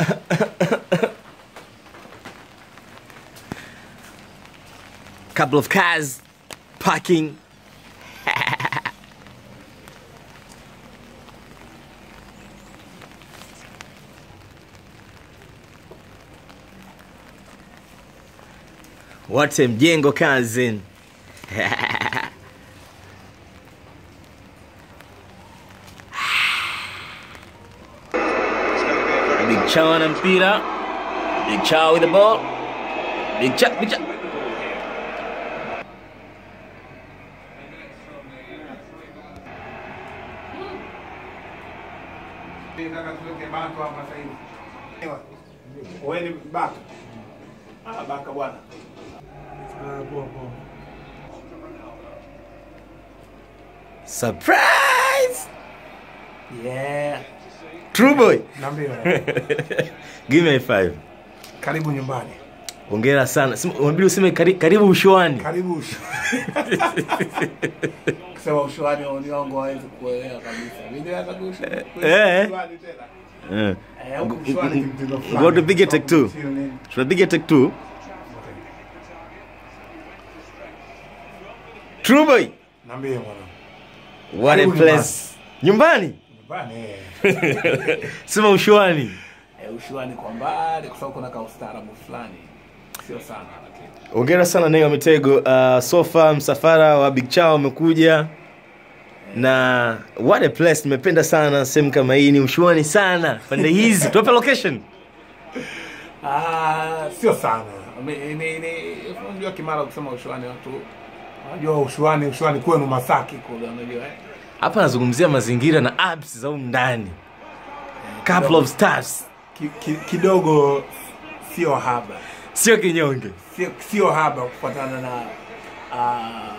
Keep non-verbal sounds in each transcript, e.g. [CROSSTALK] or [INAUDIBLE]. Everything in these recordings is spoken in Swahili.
[LAUGHS] Couple of cars parking. [LAUGHS] Wote mjengo kazi. Big Chow na mpira. Big Chow with the ball. Big Chow, Big Chow. Nataka tuweke Baka hapa sasa hivi. Wewe ni Baka? Ah, Baka bwana. Ah, poa poa. Surprise! True boy. [LAUGHS] Give me a five. Karibu nyumbani. Hongera sana. Unabidi useme kari, karibu ushoani. Karibu ushoani. Kusema wangu hawezi kuelewa kabisa. Mimi kushu. Eh. Eh. Eh, huku ushuani ni mtindo fulani. Ngoja tupige take two. Sio. Tunapiga take two. True boy. What a place. Nyumbani. Eh. [LAUGHS] Sema ushuani. E, ushuani kwa mbali kwa sababu kuna kaustaarabu fulani. Sio sana lakini. Hongera sana nayo Mitego. Uh, sofa msafara wa Big Chao umekuja na what a place. Nimependa sana sehemu kama hii, ni ushuani sana pande hizi. [LAUGHS] Tuwape location. Ah, sio sana. Unajua Kimara kusema ushuani watu unajua ushuani ushuani kwenu Masaki kule unajua eh. Hapa anazungumzia mazingira na apps za humu ndani. Couple of stars. Ki, ki, kidogo sio haba. Sio kinyonge. Sio sio haba kufuatana na uh,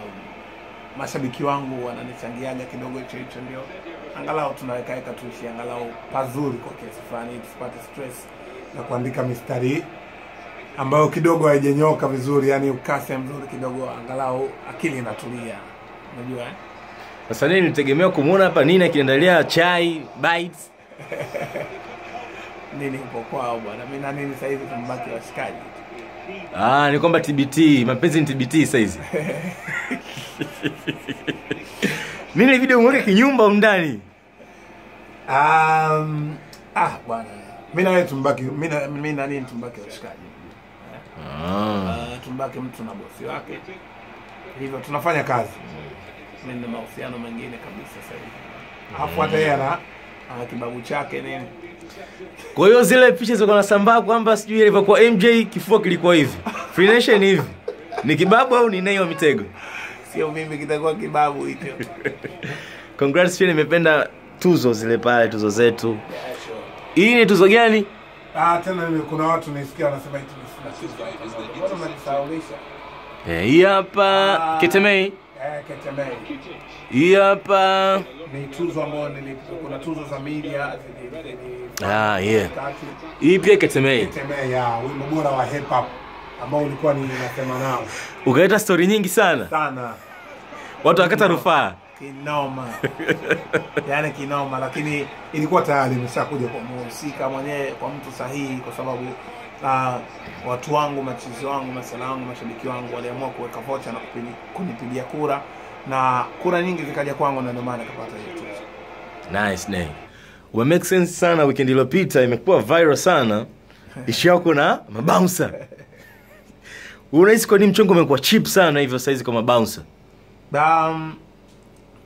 mashabiki wangu wananichangiaga kidogo hicho hicho ndio angalau tunawekaweka tuishi angalau pazuri kwa kiasi fulani tusipate stress na kuandika mistari ambayo kidogo haijanyoka vizuri yani ukase mzuri kidogo angalau akili inatulia unajua eh? Sasa nini nitegemea kumuona hapa nini akiendelea chai, bites. [LAUGHS] nini upo kwao bwana mimi na nini sahizi tumbaki washikaji Ah, ni kwamba TBT, mapenzi ni TBT saizi. Nini [LAUGHS] video umeweka kinyumba undani? ndani? um, ah bwana Mimi na wewe tumbaki mimi na mimi na nini tumbaki washikaji Ah. uh, tumbaki mtu na bosi wake hivyo tunafanya kazi mi na mahusiano mengine kabisa sasa hivi alafu hata yeye ana ana kibabu chake nini Kwa hiyo zile picha zilikuwa nasambaa kwamba sijui ilivyokuwa MJ kifua kilikuwa hivi. Free Nation hivi. Ni kibabu au ni nei wa Mitego? sio mimi kitakuwa kibabu hicho [LAUGHS] Congrats pia nimependa tuzo zile pale tuzo zetu. Hii ni tuzo gani? ah tena mimi kuna watu nisikia wanasema hii tuzo mbona mnajisahaulisha Eh, hii hapa Ah. Ketemei. eh ketemei Hii hapa ni tuzo ambayo kuna tuzo za media zili- zili- Ah, yeah. hii pia Ketemei. Ketemei ya wimbo bora wa hip hop ambao ulikuwa ni nasema nao Ukaleta stori nyingi sana. sana Watu wakata rufaa. kinoma yani kinoma lakini ilikuwa tayari imeshakuja kwa mhusika mwenyewe kwa mtu sahihi kwa sababu uh, watu wangu machizi wangu masala wangu mashabiki wangu waliamua kuweka vocha na kunipigia kura na kura nyingi zikaja kwangu na ndio maana nikapata hiyo tuzo Nice name. Ume make sense sana weekend iliyopita imekuwa viral sana. [LAUGHS] Ishi yako na mabouncer. Unahisi kwa nini mchongo umekuwa cheap sana hivyo saizi kwa mabouncer? um,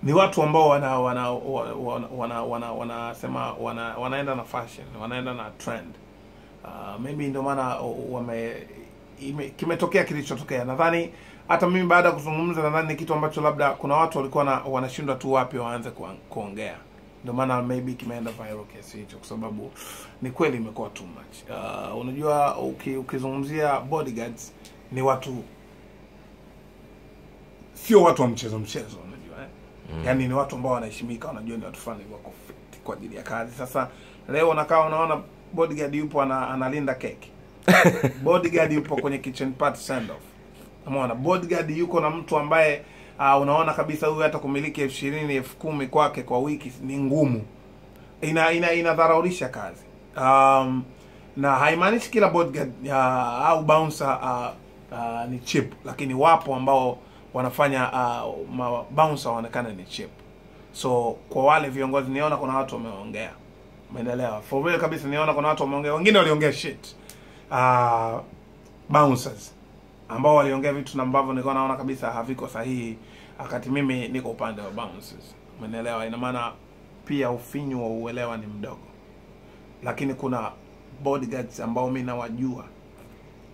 ni watu ambao wana wana wana wana wana wana, wana, wanaenda na fashion wanaenda na trend uh, mimi ndio maana wame ime- kimetokea kilichotokea nadhani hata mimi baada ya kuzungumza nadhani ni kitu ambacho labda kuna watu walikuwa na, wanashindwa tu wapi waanze kuongea ndio maana maybe kimeenda viral kiasi hicho kwa sababu ni kweli imekuwa too much uh, unajua uki, ukizungumzia bodyguards ni watu sio watu wa mchezo mchezo unajua eh? mm. yaani ni watu ambao wanaheshimika wanajua ni watu fulani wako fit kwa ajili ya kazi sasa leo unakaa unaona bodyguard yupo ana, analinda keki. [LAUGHS] Bodyguard yupo kwenye kitchen party send off. Umeona? Bodyguard yuko na mtu ambaye uh, unaona kabisa huyu hata kumiliki elfu ishirini elfu kumi kwake kwa wiki ni ngumu. Ina ina inadharaulisha kazi. Um, na haimaanishi kila bodyguard uh, au bouncer uh, uh, ni chip lakini wapo ambao wanafanya uh, bouncer waonekane ni chip so kwa wale viongozi niona kuna watu wameongea umeelewa? For real kabisa niona kuna watu wameongea wengine waliongea shit. Uh, bouncers ambao waliongea vitu ambavyo nilikuwa naona kabisa haviko sahihi wakati mimi niko upande wa bouncers. Umeelewa? Ina maana pia ufinyu wa uelewa ni mdogo. Lakini kuna bodyguards ambao mi nawajua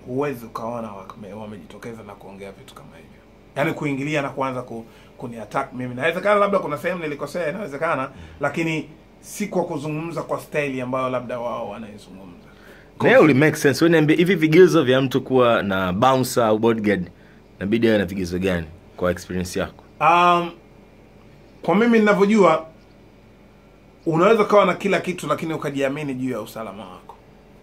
huwezi ukaona wame- wamejitokeza na kuongea vitu kama hivyo. Yaani kuingilia na kuanza ku, kuni attack mimi. Inawezekana labda kuna sehemu nilikosea inawezekana lakini si kwa kuzungumza kwa staili ambayo labda wao wanaizungumza Na hiyo uli make sense. Hivi vigezo vya mtu kuwa na bouncer au bodyguard nabidi awe na vigezo gani kwa experience yako? Um, kwa mimi ninavyojua unaweza ukawa na kila kitu lakini ukajiamini juu ya usalama wako.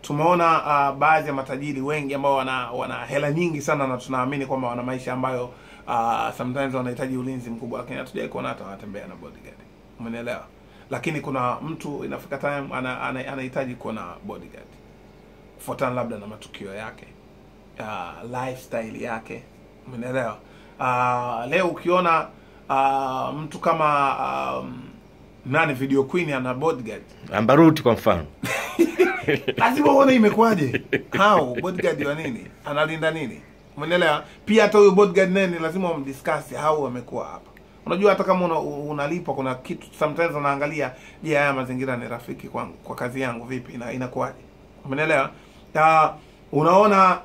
Tumeona uh, baadhi ya matajiri wengi ambao wana wana hela nyingi sana na tunaamini kwamba wana maisha ambayo uh, sometimes wanahitaji ulinzi mkubwa, lakini hatujawai kuona hata wanatembea na bodyguard. Umenielewa? Lakini kuna mtu inafika time ana- ana- anahitaji kuwa na bodyguard. Kufuatana labda na matukio yake uh, lifestyle yake. Umeelewa? Uh, leo ukiona uh, mtu kama um, nani video queen ana bodyguard. Ambaruti kwa mfano. [LAUGHS] lazima uone imekuwaje. How? Bodyguard wa nini? Analinda nini? Umeelewa? Pia hata huyo bodyguard naye ni lazima wamdiscuss how amekuwa hapa unajua hata kama una, unalipwa kuna kitu sometimes unaangalia je haya mazingira ni rafiki kwa, kwa kazi yangu vipi ina, inakuwaje umeelewa uh, unaona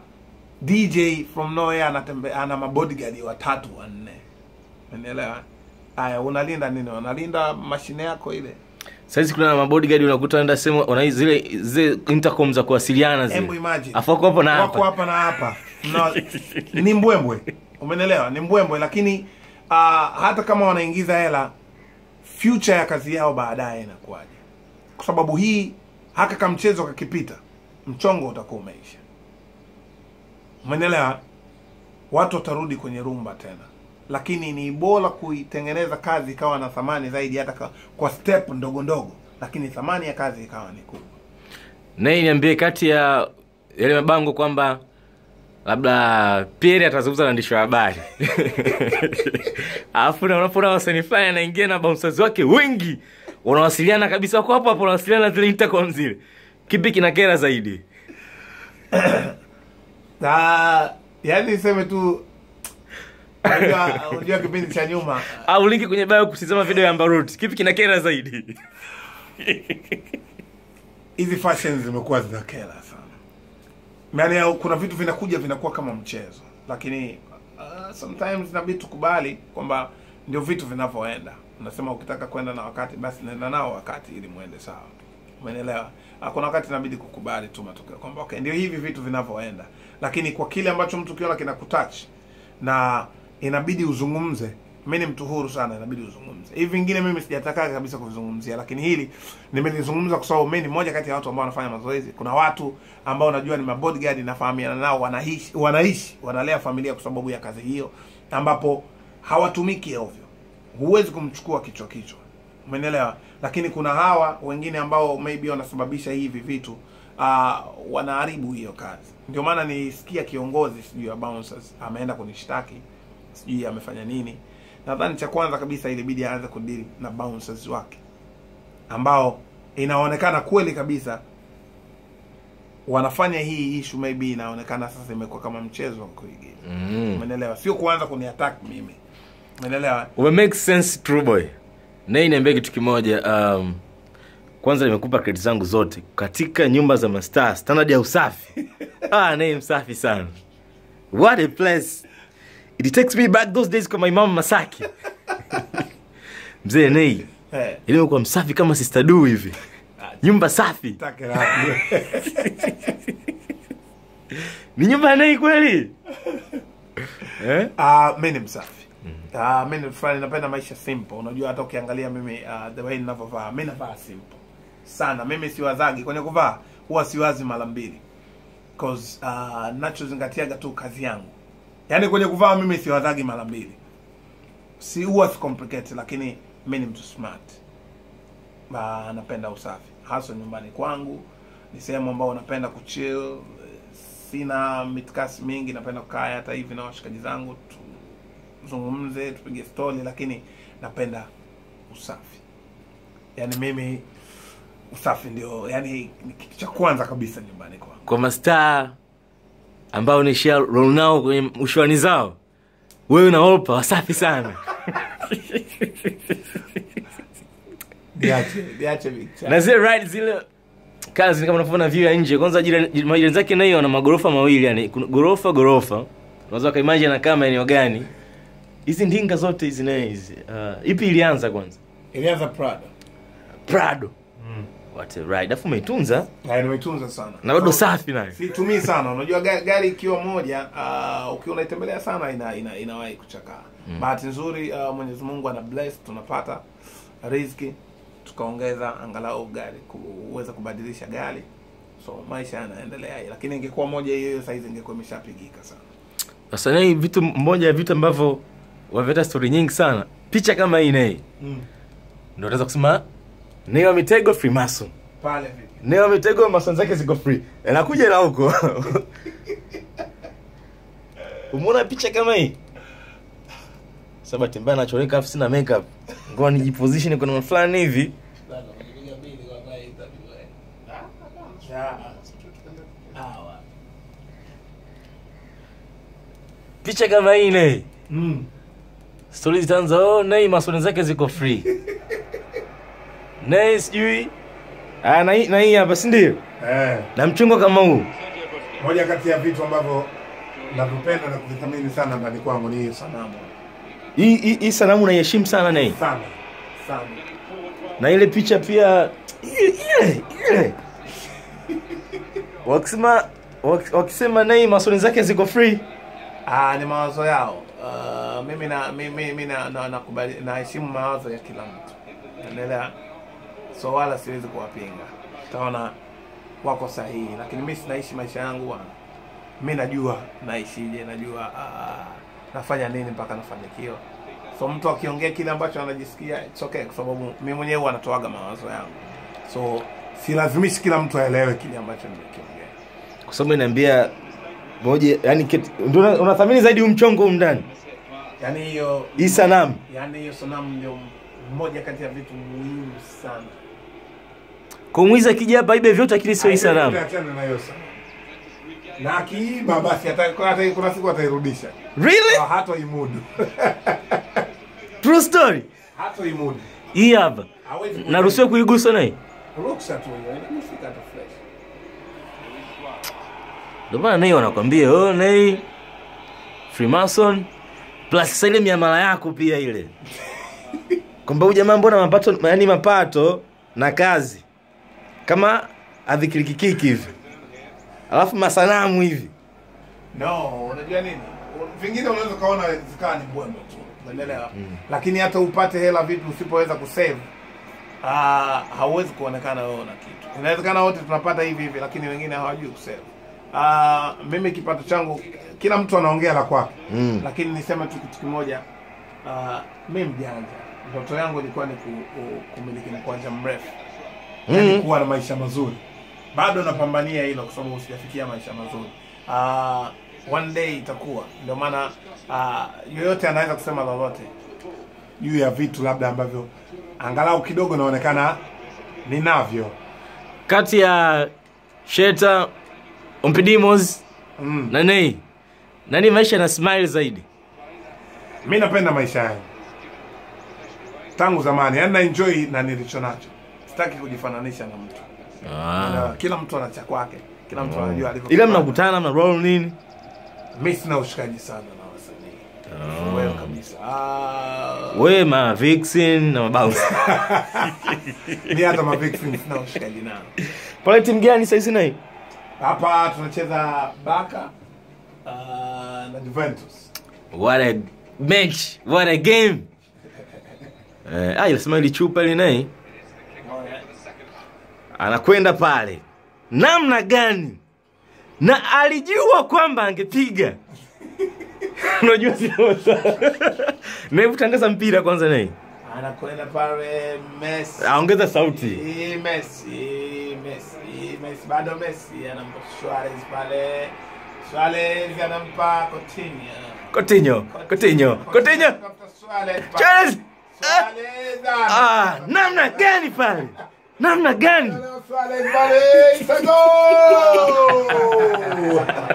dj from nowhere anatembe ana mabodyguard watatu wanne umeelewa haya unalinda nini unalinda mashine yako ile Saizi kuna mabodyguard unakuta wanaenda sehemu wana zile zile intercom za kuwasiliana zile. Hebu imagine. Afu wako hapo na wako hapa. hapa na hapa no, ni mbwembwe Umeelewa? ni mbwembwe lakini uh, hata kama wanaingiza hela future ya kazi yao baadaye inakuwaje? Kwa sababu hii haka kamchezo kakipita mchongo utakuwa umeisha. Umenelewa watu watarudi kwenye rumba tena. Lakini ni bora kuitengeneza kazi ikawa na thamani zaidi hata kwa, step ndogo ndogo. Lakini thamani ya kazi ikawa ni kubwa. Naye niambie kati ya yale mabango kwamba labda pieri atazungumza na ndisho wa habari. [LAUGHS] Alafu na unapoona wasanii fulani anaingia na bamsazi wake wengi wanawasiliana kabisa wako hapo hapo unawasiliana na zile intercom zile. Kipi kinakera zaidi? na [COUGHS] yani niseme tu unajua unajua kipindi cha nyuma Au linki kwenye bayo kutizama video ya mbarut Kipi kina kera zaidi? hizi fashion zimekuwa zinakera yaani kuna vitu vinakuja vinakuwa kama mchezo. Lakini uh, sometimes inabidi tukubali kwamba ndio vitu vinavyoenda. Unasema ukitaka kwenda na wakati basi nenda nao wakati ili muende sawa. Umeelewa? Ah, kuna wakati inabidi kukubali tu matokeo kwamba okay ndio hivi vitu vinavyoenda. Lakini kwa kile ambacho mtu kiona kinakutouch na inabidi uzungumze mi ni mtu huru sana inabidi uzungumze. Hivi vingine mimi sijataka kabisa kuvizungumzia lakini hili nimelizungumza kwa sababu mi ni mmoja kati ya watu ambao wanafanya mazoezi. Kuna watu ambao najua ni mabodyguard nafahamiana nao wanaishi wanaishi wanalea familia kwa sababu ya kazi hiyo ambapo hawatumiki ovyo. Huwezi kumchukua kichwa kichwa. Umenielewa lakini kuna hawa wengine ambao maybe wanasababisha hivi vitu uh, wanaharibu hiyo kazi. Ndio maana nisikia kiongozi sijui wa bouncers ameenda kunishtaki sijui amefanya nini nadhani cha kwanza kabisa ilibidi aanze kudili na bouncers wake ambao inaonekana kweli kabisa wanafanya hii issue maybe inaonekana sasa imekuwa kama mchezo wa kuigiza Mm. umeelewa? Sio kuanza kuni attack mimi. Umeelewa? Ume make sense true boy. Naye niambie kitu kimoja um, kwanza nimekupa credit zangu zote katika nyumba za mastaa standard ya usafi. [LAUGHS] Ah, naye msafi sana. What a place it takes me back those days kwa my mama masaki. Mzee nei hey. ilimekuwa msafi kama sister du hivi. Nyumba safi. [LAUGHS] Ni nyumba ya nei kweli? Eh? Uh, mi ni msafi. Ah, mi ni fulani napenda maisha simple. Unajua hata ukiangalia mimi uh, the way ninavyovaa mi navaa simple. Sana mimi siwazagi. Kwenye kuvaa huwa siwazi mara mbili. Cause uh, nachozingatiaga tu kazi yangu yaani kwenye kuvaa mimi siwazagi mara mbili. Si huwa si complicated lakini mi ni mtu smart. Ba, napenda usafi. Hasa nyumbani kwangu ni sehemu ambayo napenda kuchill. Sina mitkasi mingi napenda kukaa hata hivi na washikaji zangu tuzungumze tupige stori lakini napenda usafi. Yaani mimi usafi ndio yani ni kitu cha kwanza kabisa nyumbani kwangu. Kwa mastaa ambao nishia roll nao kwenye ushwani zao. Wewe na olpa wasafi sana. [LAUGHS] Na zile ride zile kazi kama unavyoona view ya nje. Kwanza jirani majirani zake nayo na magorofa mawili yani gorofa gorofa. Unaweza ukaimagine na kama eneo gani. Hizi ndinga zote hizi naye hizi uh, ipi ilianza kwanza? Ilianza Prado. Prado what? A ride afu umeitunza Yeah, nimeitunza sana. Na bado So, safi nayo. Situmii sana. Unajua gari, ikiwa moja uh, ukiwa unaitembelea sana ina, ina, inawahi kuchakaa. Mm. bahati nzuri uh, mwenyezi mungu ana bless tunapata riziki tukaongeza angalau gari kuweza kubadilisha gari. So maisha yanaendelea lakini ingekuwa moja hiyo saizi ingekuwa imeshapigika sana. Sasa naye vitu moja ya vitu ambavyo wameleta story nyingi sana. Picha kama hii nei. mm. ndio unaweza kusema Neo Mitego Freemason. Pale vipi? Neo Mitego mason zake ziko free. Anakuja na huko. [LAUGHS] Umeona picha kama hii? Saba tembea nachoreka afu sina makeup. Ngoa nijiposition kuna fulani hivi. Picha kama hii ne mm. stori zitaanza oh, nei masoni zake ziko free nei sijui. Ah, na hii na hii hapa si ndio? Eh. na mchungo kama huu. Moja kati ya vitu ambavyo navipenda na kuvithamini sana ndani kwangu ni hii sanamu. Hii hii- hii sanamu naiheshimu sana nei sana. Sana. Na ile picha pia ile ile ile. [LAUGHS] Wakisema wakisema nei masoni zake ziko free. Ah, ni mawazo yao. Uh, mimi na mimi, mimi na na nakubali naheshimu mawazo ya kila mtu. Unaelewa? So wala siwezi kuwapinga. Utaona wako sahihi, lakini mi sinaishi maisha yangu bwana. mi najua naishije, najua aa, nafanya nini mpaka nafanikiwa. So mtu akiongea kile ambacho anajisikia it's okay kwa sababu mimi mwenyewe huwa natoaga mawazo yangu. So silazimishi kila mtu aelewe kile ambacho nimekiongea. kwa sababu inaambia moja yani ndio unathamini zaidi umchongo umndani, yani hiyo hii sanamu yani hiyo sanamu ndio moja kati ya vitu muhimu sana kumwiza kijaba ibe vyote lakini sio isalamu na akiiba basi hata kuna siku atairudisha. Really? Au hatoimudu. [LAUGHS] True story. Hatoimudu. Hii hapa. Naruhusiwa kuigusa naye? Ruksa tu hiyo inagusika tu fresh. Ndio maana nei wanakwambia oh nei freemason plus sasa ile miamala yako pia ile. [LAUGHS] Kwamba huyu jamaa mbona mapato yani mapato na kazi kama avikirikikiki hivi. Alafu masanamu hivi. No unajua nini? Vingine unaweza ukaona zikawa ni bwembe tu. Unaelewa? Lakini hata upate hela vitu usipoweza kusave ah, hauwezi kuonekana wewe na kitu. Inawezekana wote tunapata hivi hivi lakini wengine hawajui kusave. Ah, mimi kipato changu kila mtu anaongea la kwake. Mm. lakini niseme tu kitu kimoja. Uh, mi mjanja. Ndoto yangu ilikuwa ni ku, ku, kumiliki mkwanja mrefu yani Mm. kuwa na maisha mazuri. Bado napambania hilo kwa sababu sijafikia maisha mazuri. Uh, one day itakuwa. Ndio maana uh, yoyote anaweza kusema lolote juu ya vitu labda ambavyo angalau kidogo naonekana ninavyo. Kati ya sheta ompidimos mm. na nei nani maisha na smile zaidi? Mi napenda maisha yangu. Tangu zamani yani na enjoy na nilicho nacho sitaki kujifananisha na mtu. Ah. kila mtu ana cha kwake. Kila mtu anajua alivyo ila mnakutana mna roll nini? Mimi sina ushikaji sana na wasanii. Wewe kabisa. Ah, we ma vixen na mabounce [LAUGHS] ni hata ma vixen sina ushikaji nao. Pale timu gani sasa sina hii? Hapa tunacheza baka uh, na juventus. What a match what a game. Eh, ah, ilasema ili chupa ili nai anakwenda pale. Namna gani? Na alijua kwamba angepiga. [LAUGHS] Unajua [LAUGHS] naivutangaza mpira kwanza nai anakwenda pale Messi. Aongeza sauti. Messi Messi Messi. Bado Messi anampa Suarez pale. Suarez anampa Coutinho. Coutinho, Coutinho, Coutinho. Suarez Ah, namna gani pale? Namna gani?